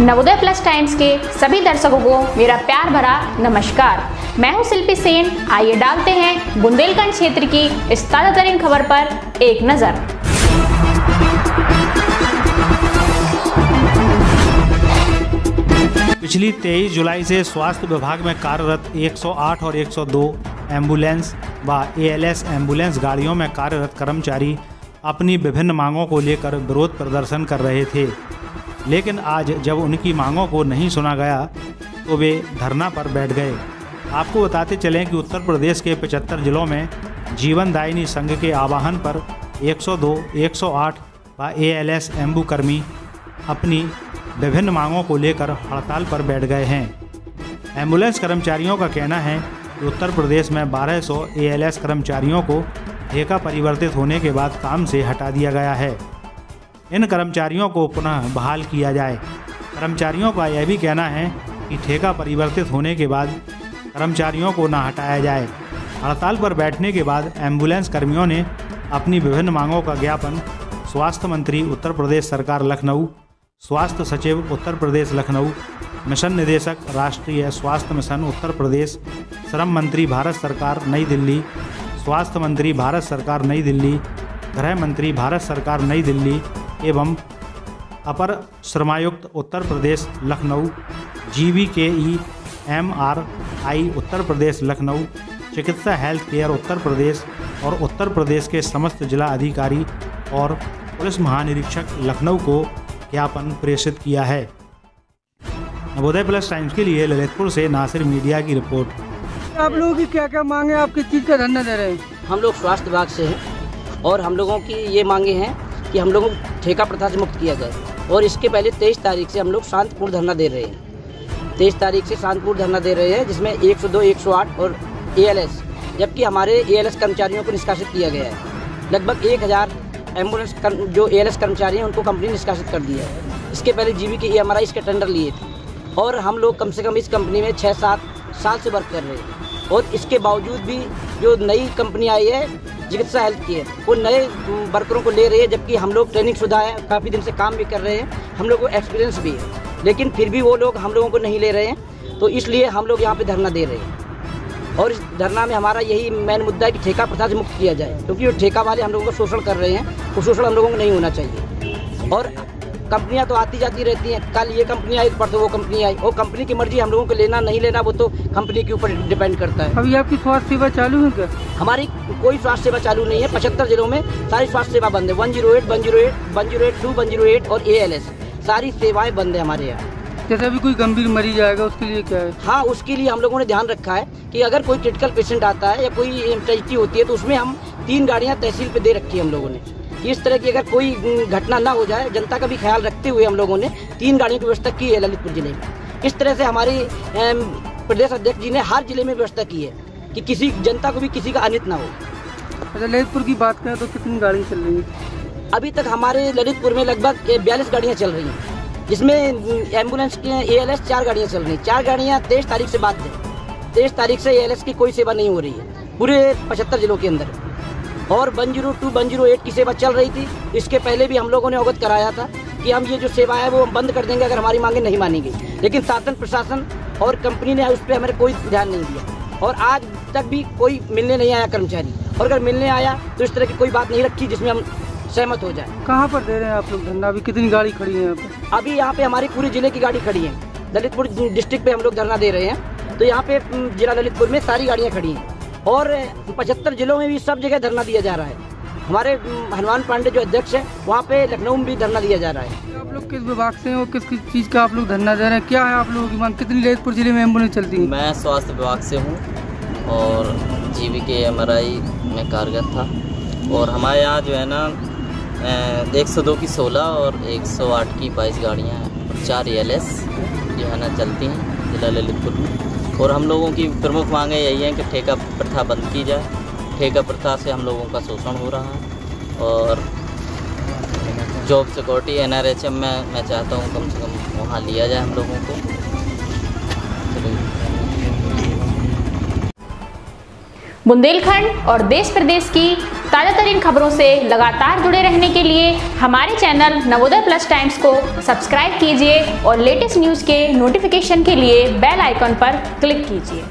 Navodaya plus times के सभी दर्शकों को मेरा प्यार भरा नमस्कार। मैं हूँ शिल्पी सेन। आइए डालते हैं बुंदेलखंड क्षेत्र की इस ताज़ा खबर पर एक नज़र। पिछली 23 जुलाई से स्वास्थ्य विभाग में कार्यरत 108 और 102 एंबुलेंस व एएलएस एंबुलेंस गाड़ियों में कार्यरत कर्मचारी अपनी विभिन्न मांगों को लेकर विरोध प्रदर्शन कर रहे थे। लेकिन आज जब उनकी मांगों को नहीं सुना गया तो वे धरना पर बैठ गए। आपको बताते चलें कि उत्तर प्रदेश के 75 जिलों में जीवनदायिनी संघ के आह्वान पर 102, 108 व ए एएलएस एम्बू कर्मी अपनी विभिन्न मांगों को लेकर हड़ताल पर बैठ गए हैं। एंबुलेंस कर्मचारियों का कहना है कि उत्तर प्रदेश में 1200 एएलएस कर्मचारियों को ठेका परिवर्तित होने के बाद काम से हटा दिया गया है। इन कर्मचारियों को पुनः बहाल किया जाए। कर्मचारियों का यह भी कहना है कि ठेका परिवर्तित होने के बाद कर्मचारियों को न हटाया जाए। हड़ताल पर बैठने के बाद एंबुलेंस कर्मियों ने अपनी विभिन्न मांगों का ज्ञापन स्वास्थ्य मंत्री उत्तर प्रदेश सरकार लखनऊ, स्वास्थ्य सचिव उत्तर प्रदेश लखनऊ, मिशन निदेशक राष्ट्रीय स्वास्थ्य मिशन उत्तर प्रदेश, श्रम मंत्री भारत सरकार नई दिल्ली, स्वास्थ्य मंत्री भारत सरकार नई दिल्ली, गृह मंत्री भारत सरकार नई दिल्ली एवं अपर श्रमायुक्त Uttar Pradesh Lucknow G V K E M R I Uttar Pradesh Lucknow चिकित्सा हेल्थ केयर उत्तर प्रदेश और उत्तर प्रदेश के समस्त जिला अधिकारी और पुलिस महानिरीक्षक लखनऊ को ज्ञापन प्रेषित किया है। नवोदय प्लस टाइम्स के लिए ललितपुर से नासिर मीडिया की रिपोर्ट। आप लोगों की क्या क्या मांगे? आप किस चीज़ का धरना दे रहे हैं? हम लोग स्वास्थ्य विभाग से हैं और हम लोगों की ये मांगे हैं कि हम लोगों को ठेका प्रथा से मुक्त किया जाए। और इसके पहले तेईस तारीख से हम लोग शांतिपूर्ण धरना दे रहे हैं। तेईस तारीख से शांतिपूर्ण धरना दे रहे हैं जिसमें 102, 108 और एएलएस जबकि हमारे एएलएस कर्मचारियों को निष्कासित किया गया है। लगभग एक हज़ार एंबुलेंस जो एएलएस कर्मचारी हैं उनको कंपनी निष्कासित कर दिया है। इसके पहले जीवी के ई इसके टेंडर लिए थे। और हम लोग कम से कम इस कंपनी में छः सात साल से वर्क कर रहे हैं। और इसके बावजूद भी जो नई कंपनी आई है चिकित्सा हेल्प की है। वो नए वर्करों को ले रही है, जबकि हम लोग ट्रेनिंग शुदा है, काफ़ी दिन से काम भी कर रहे हैं। हम लोग को एक्सपीरियंस भी है। लेकिन फिर भी वो लोग हम लोगों को नहीं ले रहे हैं। तो इसलिए हम लोग यहाँ पर धरना दे रहे हैं। और इस धरना में हमारा यही मेन मुद्दा है कि ठेका प्रथा से मुक्त किया जाए। क्योंकि वो ठेका वाले हम लोगों को शोषण कर रहे हैं वो शोषण हम लोगों को नहीं होना चाहिए। और कंपनियाँ तो आती जाती रहती हैं। कल ये कंपनी आई परसों वो कंपनी आई। और कंपनी की मर्ज़ी हम लोगों को लेना नहीं लेना वो तो कंपनी के ऊपर डिपेंड करता है। अभी आपकी स्वास्थ्य सेवा चालू है क्या? हमारी कोई स्वास्थ्य सेवा चालू नहीं है। पचहत्तर जिलों में सारी स्वास्थ्य सेवा बंद है। One zero eight one zero eight one zero eight two one zero eight और ए एल एस सारी सेवाएँ बंद है हमारे यहाँ। जैसे अभी कोई गंभीर मरीज़ आएगा उसके लिए क्या है? हाँ उसके लिए हम लोगों ने ध्यान रखा है कि अगर कोई क्रिटिकल पेशेंट आता है या कोई ट्रेजिडी होती है तो उसमें हम तीन गाड़ियाँ तहसील पे दे रखी है हम लोगों ने। कि इस तरह की अगर कोई घटना ना हो जाए जनता का भी ख्याल रखते हुए हम लोगों ने तीन गाड़ियों की व्यवस्था की है ललितपुर ज़िले में। इस तरह से हमारी प्रदेश अध्यक्ष जी ने हर ज़िले में व्यवस्था की है कि किसी जनता को भी किसी का अनित ना हो। अच्छा ललितपुर की बात करें तो कितनी गाड़ी चल रही है? अभी तक हमारे ललितपुर में लगभग बयालीस गाड़ियाँ चल रही हैं जिसमें एंबुलेंस के ए एल एस चार गाड़ियाँ चल रही हैं। चार गाड़ियाँ तेईस तारीख से बात है। तेईस तारीख से ए एल एस की कोई सेवा नहीं हो रही है पूरे पचहत्तर जिलों के अंदर। और one zero two one zero eight की सेवा चल रही थी। इसके पहले भी हम लोगों ने अवगत कराया था कि हम ये जो सेवा है वो हम बंद कर देंगे अगर हमारी मांगे नहीं मानी गई। लेकिन शासन प्रशासन और कंपनी ने उस पर हमारे कोई ध्यान नहीं दिया। और आज तक भी कोई मिलने नहीं आया कर्मचारी। और अगर मिलने आया तो इस तरह की कोई बात नहीं रखी जिसमें हम सहमत हो जाए। कहाँ पर दे रहे हैं आप लोग धरना अभी कितनी गाड़ी खड़ी है अभी यहाँ पे हमारी पूरे ज़िले की गाड़ी खड़ी है। ललितपुर डिस्ट्रिक्ट पे हम लोग धरना दे रहे हैं। तो यहाँ पे जिला ललितपुर में सारी गाड़ियाँ खड़ी हैं। और पचहत्तर जिलों में भी सब जगह धरना दिया जा रहा है। हमारे हनुमान पांडे जो अध्यक्ष है वहाँ पे लखनऊ में भी धरना दिया जा रहा है। आप लोग किस विभाग से और किस किस चीज़ का आप लोग धरना दे रहे हैं? क्या है आप लोगों की मांग? कितनी ललितपुर ज़िले में एंबुलेंस चलती है? मैं स्वास्थ्य विभाग से हूँ और जी के एम में कार्यरत था। और हमारे यहाँ जो है ना एक सौ दो की सोलह और एक सौ आठ की बाईस गाड़ियाँ हैं और चार ए जो है ना चलती हैं जिला ललितपुर में। और हम लोगों की प्रमुख मांगे यही हैं कि ठेका प्रथा बंद की जाए। ठेका प्रथा से हम लोगों का शोषण हो रहा है और job security N R H M में मैं चाहता हूँ कम से कम वहाँ लिया जाए हम लोगों को। बुंदेलखंड और देश प्रदेश की ताज़ा तरीन खबरों से लगातार जुड़े रहने के लिए हमारे चैनल नवोदय प्लस टाइम्स को सब्सक्राइब कीजिए और लेटेस्ट न्यूज़ के नोटिफिकेशन के लिए बेल आइकॉन पर क्लिक कीजिए।